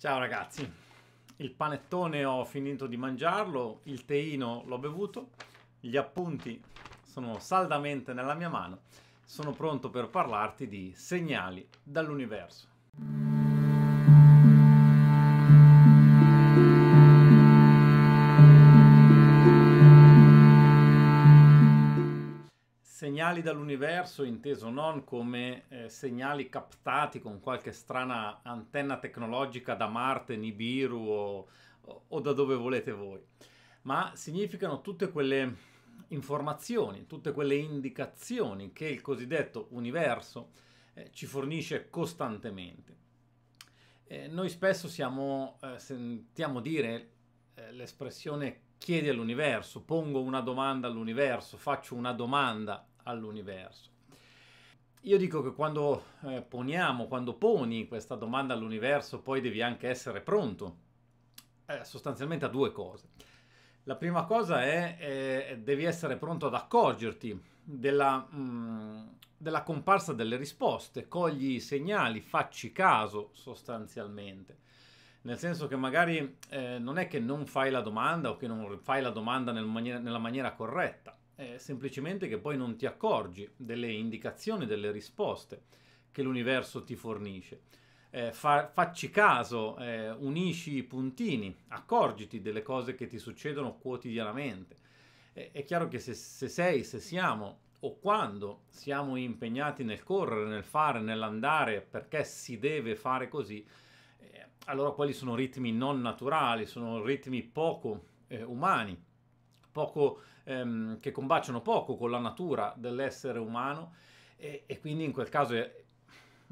Ciao ragazzi, il panettone ho finito di mangiarlo, il teino l'ho bevuto, gli appunti sono saldamente nella mia mano, sono pronto per parlarti di segnali dall'universo. Segnali dall'universo inteso non come eh, segnali captati con qualche strana antenna tecnologica da Marte, Nibiru o, o da dove volete voi, ma significano tutte quelle informazioni, tutte quelle indicazioni che il cosiddetto universo eh, ci fornisce costantemente. Eh, noi spesso siamo, eh, sentiamo dire eh, l'espressione chiedi all'universo, pongo una domanda all'universo, faccio una domanda all'universo. Io dico che quando eh, poniamo, quando poni questa domanda all'universo, poi devi anche essere pronto eh, sostanzialmente a due cose. La prima cosa è eh, devi essere pronto ad accorgerti della, mh, mm, della comparsa delle risposte, cogli i segnali, facci caso sostanzialmente. Nel senso che magari eh, non è che non fai la domanda o che non fai la domanda nel maniera, nella maniera corretta, è semplicemente che poi non ti accorgi delle indicazioni, delle risposte che l'universo ti fornisce. Eh, fa, facci caso, eh, unisci i puntini, accorgiti delle cose che ti succedono quotidianamente. Eh, è chiaro che se, se sei, se siamo o quando siamo impegnati nel correre, nel fare, nell'andare, perché si deve fare così, eh, allora quelli sono ritmi non naturali, sono ritmi poco eh, umani, poco, ehm, che combaciano poco con la natura dell'essere umano e, e quindi in quel caso è,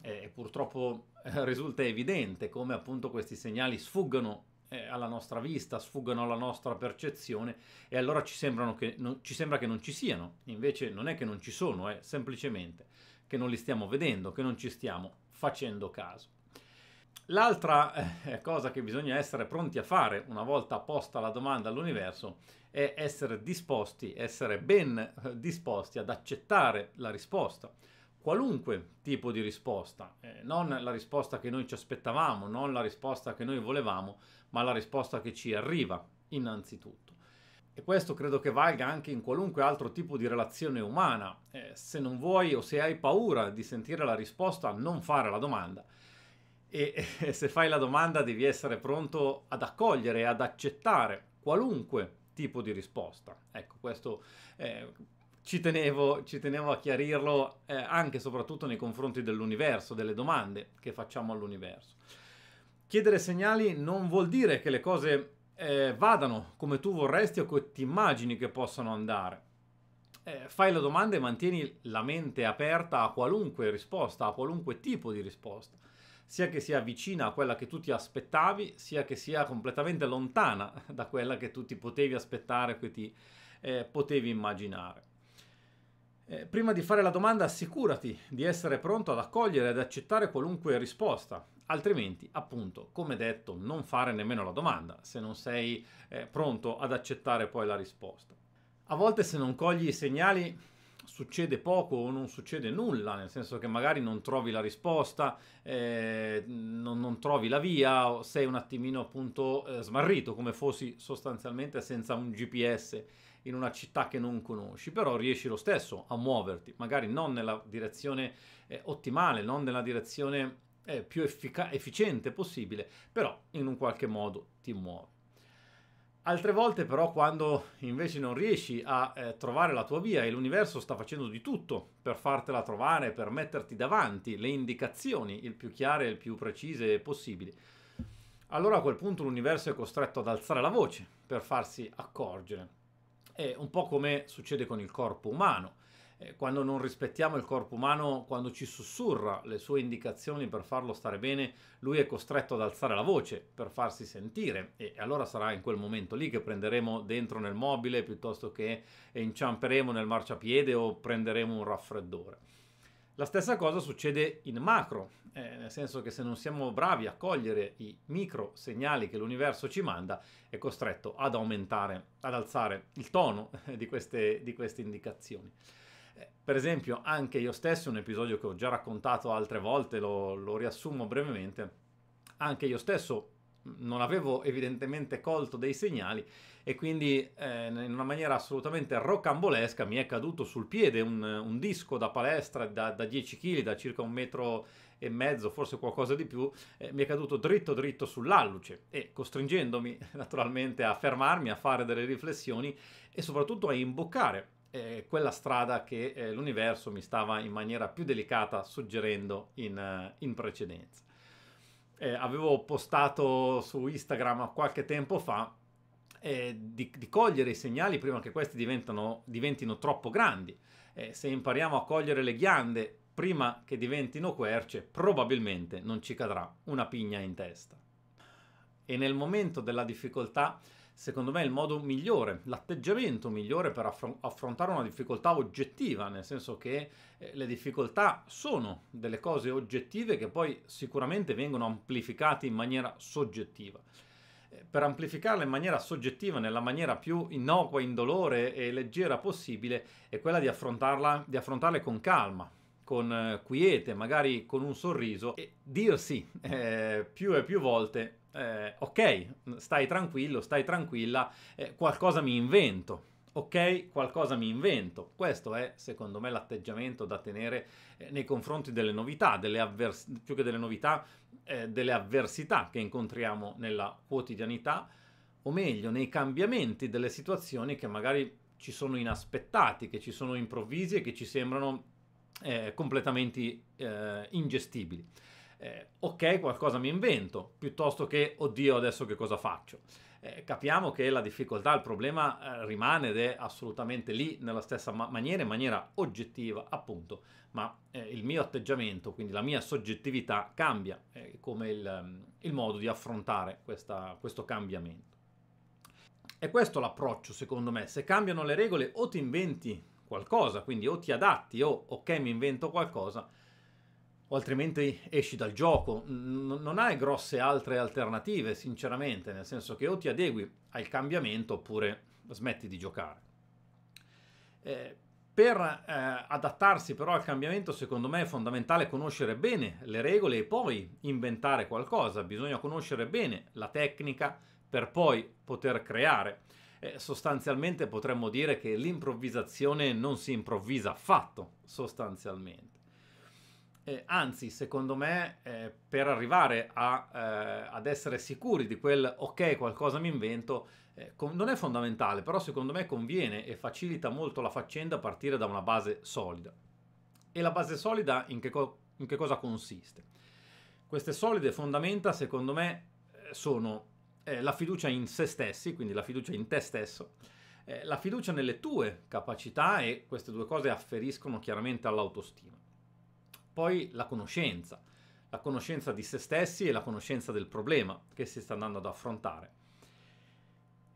è, purtroppo eh, risulta evidente come appunto questi segnali sfuggono eh, alla nostra vista, sfuggono alla nostra percezione e allora ci, che non, ci sembra che non ci siano, invece non è che non ci sono, è semplicemente che non li stiamo vedendo, che non ci stiamo facendo caso. L'altra eh, cosa che bisogna essere pronti a fare una volta posta la domanda all'universo è essere disposti, essere ben eh, disposti ad accettare la risposta, qualunque tipo di risposta, eh, non la risposta che noi ci aspettavamo, non la risposta che noi volevamo, ma la risposta che ci arriva innanzitutto. E questo credo che valga anche in qualunque altro tipo di relazione umana. Eh, se non vuoi o se hai paura di sentire la risposta, non fare la domanda e, se fai la domanda devi essere pronto ad accogliere ad accettare qualunque tipo di risposta. Ecco, questo eh, ci, tenevo, ci, tenevo, a chiarirlo eh, anche e soprattutto nei confronti dell'universo, delle domande che facciamo all'universo. Chiedere segnali non vuol dire che le cose eh, vadano come tu vorresti o che ti immagini che possano andare. Eh, fai la domanda e mantieni la mente aperta a qualunque risposta, a qualunque tipo di risposta sia che sia vicina a quella che tu ti aspettavi, sia che sia completamente lontana da quella che tu ti potevi aspettare, che ti eh, potevi immaginare. Eh, prima di fare la domanda assicurati di essere pronto ad accogliere ed accettare qualunque risposta, altrimenti, appunto, come detto, non fare nemmeno la domanda se non sei eh, pronto ad accettare poi la risposta. A volte se non cogli i segnali succede poco o non succede nulla, nel senso che magari non trovi la risposta, eh, non, non, trovi la via, sei un attimino appunto eh, smarrito, come fossi sostanzialmente senza un GPS in una città che non conosci, però riesci lo stesso a muoverti, magari non nella direzione eh, ottimale, non nella direzione eh, più effic- efficiente possibile, però in un qualche modo ti muovi. Altre volte però quando invece non riesci a eh, trovare la tua via e l'universo sta facendo di tutto per fartela trovare, per metterti davanti le indicazioni il più chiare e il più precise possibili, allora a quel punto l'universo è costretto ad alzare la voce per farsi accorgere. È un po' come succede con il corpo umano quando non rispettiamo il corpo umano, quando ci sussurra le sue indicazioni per farlo stare bene, lui è costretto ad alzare la voce per farsi sentire e allora sarà in quel momento lì che prenderemo dentro nel mobile piuttosto che inciamperemo nel marciapiede o prenderemo un raffreddore. La stessa cosa succede in macro, eh, nel senso che se non siamo bravi a cogliere i micro segnali che l'universo ci manda, è costretto ad aumentare, ad alzare il tono di queste, di queste indicazioni. Per esempio, anche io stesso, un episodio che ho già raccontato altre volte, lo, lo riassumo brevemente, anche io stesso non avevo evidentemente colto dei segnali e quindi eh, in una maniera assolutamente rocambolesca mi è caduto sul piede un, un disco da palestra da, da 10 kg, da circa un metro e mezzo, forse qualcosa di più, eh, mi è caduto dritto dritto sull'alluce e costringendomi naturalmente a fermarmi, a fare delle riflessioni e soprattutto a imboccare eh, quella strada che eh, l'universo mi stava in maniera più delicata suggerendo in, uh, in precedenza. Eh, avevo postato su Instagram qualche tempo fa eh, di, di, cogliere i segnali prima che questi diventino troppo grandi. Eh, se impariamo a cogliere le ghiande prima che diventino querce, probabilmente non ci cadrà una pigna in testa. E nel momento della difficoltà, secondo me il modo migliore, l'atteggiamento migliore per affr- affrontare una difficoltà oggettiva, nel senso che eh, le difficoltà sono delle cose oggettive che poi sicuramente vengono amplificate in maniera soggettiva. Eh, per amplificarle in maniera soggettiva, nella maniera più innocua, indolore e leggera possibile, è quella di, affrontarla, di affrontarle con calma, con eh, quiete, magari con un sorriso e dirsi eh, più e più volte eh, ok, stai tranquillo, stai tranquilla, eh, qualcosa mi invento. Ok, qualcosa mi invento. Questo è, secondo me, l'atteggiamento da tenere eh, nei confronti delle novità, delle avvers- più che delle novità, eh, delle avversità che incontriamo nella quotidianità, o meglio, nei cambiamenti delle situazioni che magari ci sono inaspettati, che ci sono improvvisi e che ci sembrano eh, completamente eh, ingestibili. Eh, ok, qualcosa mi invento, piuttosto che oddio, adesso che cosa faccio? Eh, capiamo che la difficoltà, il problema eh, rimane ed è assolutamente lì nella stessa ma- maniera, in maniera oggettiva, appunto, ma eh, il mio atteggiamento, quindi la mia soggettività cambia eh, come il, il, modo di affrontare questa, questo cambiamento. E questo l'approccio, secondo me. Se cambiano le regole o ti inventi qualcosa, quindi o ti adatti o ok mi invento qualcosa, o altrimenti esci dal gioco. N- non hai grosse altre alternative, sinceramente, nel senso che o ti adegui al cambiamento oppure smetti di giocare. Eh, per eh, adattarsi però al cambiamento, secondo me è fondamentale conoscere bene le regole e poi inventare qualcosa. Bisogna conoscere bene la tecnica per poi poter creare eh, sostanzialmente potremmo dire che l'improvvisazione non si improvvisa affatto, sostanzialmente. Eh, anzi, secondo me, eh, per arrivare a, eh, ad essere sicuri di quel ok, qualcosa mi invento, eh, com- non è fondamentale, però secondo me conviene e facilita molto la faccenda partire da una base solida. E la base solida in che, co- in che cosa consiste? Queste solide fondamenta, secondo me, eh, sono eh, la fiducia in se stessi, quindi la fiducia in te stesso, la fiducia nelle tue capacità e queste due cose afferiscono chiaramente all'autostima. Poi la conoscenza, la conoscenza di se stessi e la conoscenza del problema che si sta andando ad affrontare.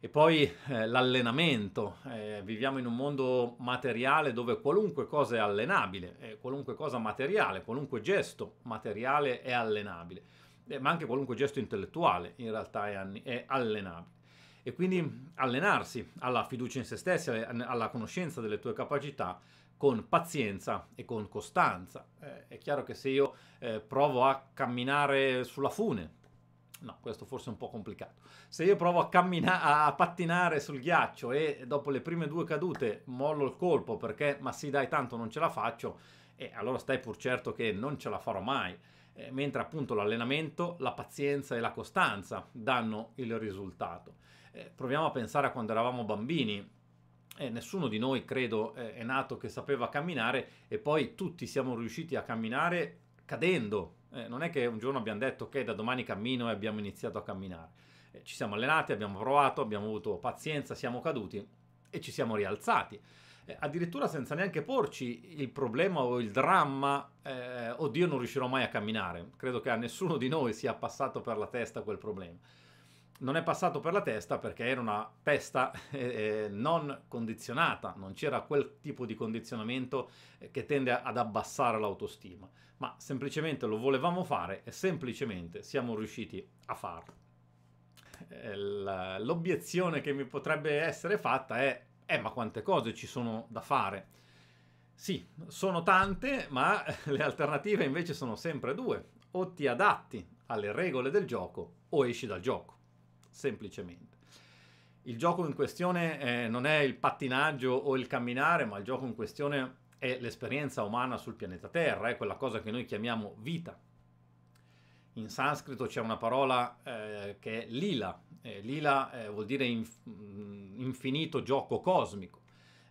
E poi eh, l'allenamento. Eh, viviamo in un mondo materiale dove qualunque cosa è allenabile, eh, qualunque cosa materiale, qualunque gesto materiale è allenabile eh, ma anche qualunque gesto intellettuale in realtà è, è allenabile. E quindi allenarsi alla fiducia in se stessi, alla conoscenza delle tue capacità con pazienza e con costanza. Eh, è chiaro che se io eh, provo a camminare sulla fune, no, questo forse è un po' complicato. Se io provo a, cammina- a pattinare sul ghiaccio e dopo le prime due cadute mollo il colpo perché, ma sì dai, tanto non ce la faccio, e allora stai pur certo che non ce la farò mai eh, mentre appunto l'allenamento, la pazienza e la costanza danno il risultato. Eh, proviamo a pensare a quando eravamo bambini. Eh, nessuno di noi, credo, eh, è nato che sapeva camminare e poi tutti siamo riusciti a camminare cadendo. Eh, non è che un giorno abbiamo detto ok, da domani cammino e abbiamo iniziato a camminare. Eh, ci siamo allenati, abbiamo provato, abbiamo avuto pazienza, siamo caduti e ci siamo rialzati eh, addirittura senza neanche porci il problema o il dramma, eh, oddio non riuscirò mai a camminare. Credo che a nessuno di noi sia passato per la testa quel problema. Non è passato per la testa perché era una testa eh, eh non condizionata, non c'era quel tipo di condizionamento eh, che tende ad abbassare l'autostima, ma semplicemente lo volevamo fare e semplicemente siamo riusciti a farlo. Eh, l'obiezione che mi potrebbe essere fatta è eh, ma quante cose ci sono da fare? Sì, sono tante, ma le alternative invece sono sempre due. O ti adatti alle regole del gioco o esci dal gioco, semplicemente. Il gioco in questione eh, non è il pattinaggio o il camminare, ma il gioco in questione è l'esperienza umana sul pianeta Terra, è quella cosa che noi chiamiamo vita. In sanscrito c'è una parola eh, che è lila, eh, lila eh, vuol dire inf- infinito gioco cosmico.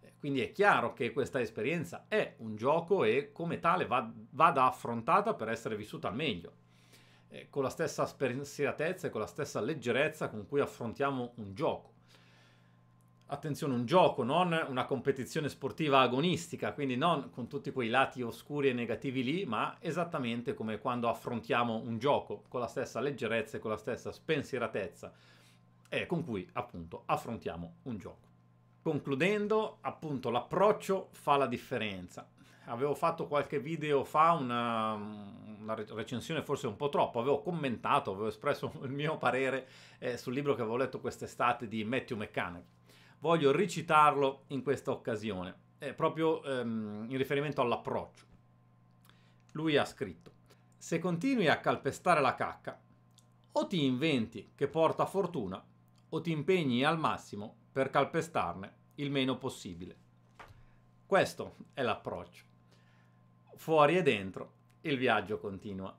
Eh, quindi è chiaro che questa esperienza è un gioco e come tale va, vada affrontata per essere vissuta al meglio, eh, con la stessa spensieratezza e con la stessa leggerezza con cui affrontiamo un gioco attenzione, un gioco, non una competizione sportiva agonistica, quindi non con tutti quei lati oscuri e negativi lì, ma esattamente come quando affrontiamo un gioco con la stessa leggerezza e con la stessa spensieratezza e con cui appunto affrontiamo un gioco. Concludendo, appunto, l'approccio fa la differenza. Avevo fatto qualche video fa una, una recensione forse un po' troppo, avevo commentato, avevo espresso il mio parere eh, sul libro che avevo letto quest'estate di Matthew McConaughey voglio ricitarlo in questa occasione, è proprio ehm, in riferimento all'approccio. Lui ha scritto, se continui a calpestare la cacca, o ti inventi che porta fortuna, o ti impegni al massimo per calpestarne il meno possibile. Questo è l'approccio. Fuori e dentro, il viaggio continua.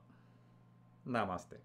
Namaste.